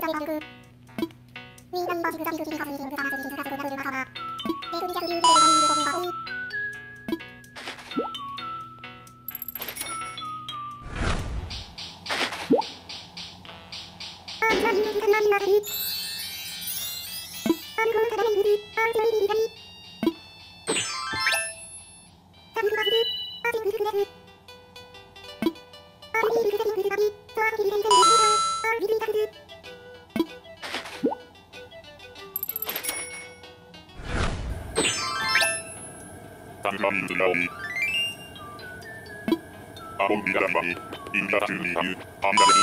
大学ウィンナンバーザスングサスングサスダブルカバーアスユーレルンユングバアールセイングスバリ Kampanyasından Abominabari, Indatürlüğü, Hamdani.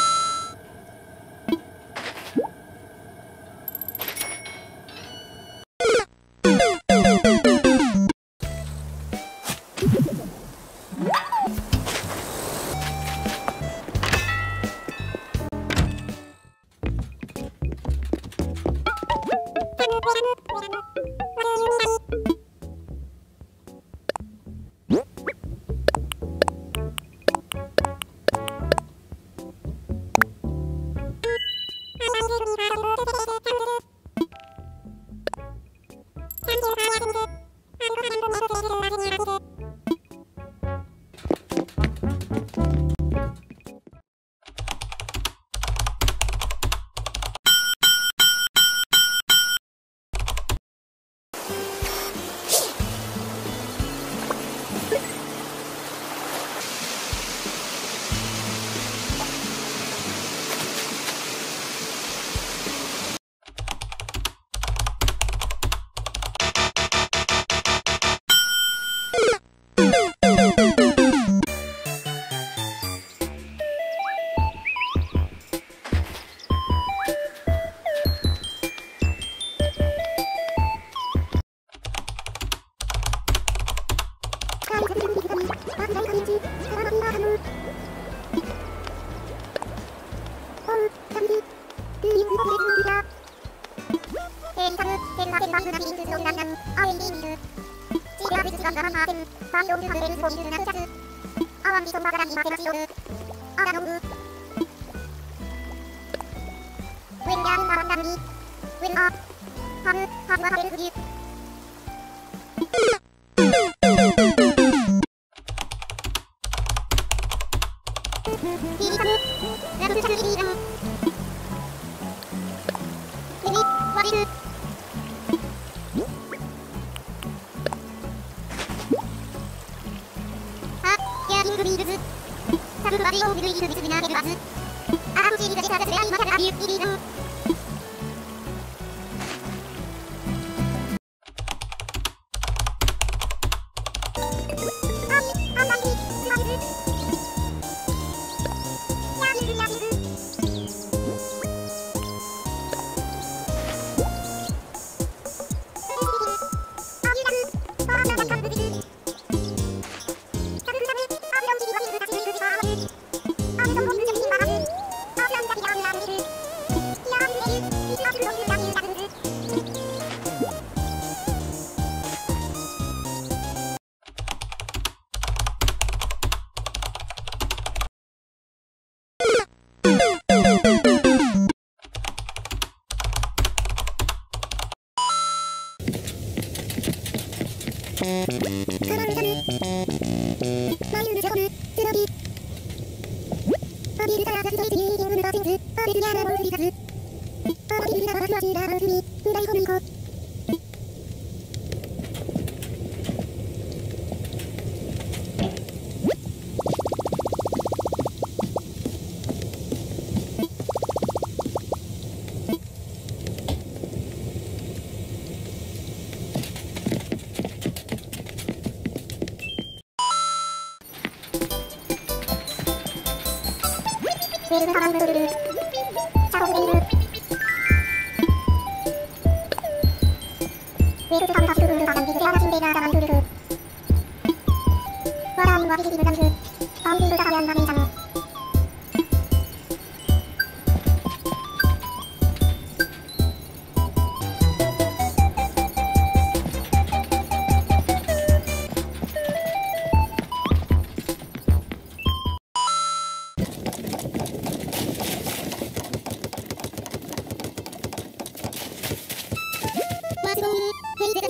Thank you. チャンが7%、第457着。アワビとマガに負けなしよる。アダノム。ウィンギャルマンダミ。ウィンア。ハム、ハムはハレルグリュ。キングビールズ。サブバディオングイズビズビナーゲルバズ。アーシーリガジェターズレアーマキャラビューリームー。るからガキと一人ゲームのバーチンズ、オーティーやなもん振り立つ。パーティーバーチュアシーラーバーチュミ、大本に行。Kita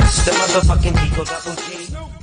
It's the motherfucking Eagle Double G.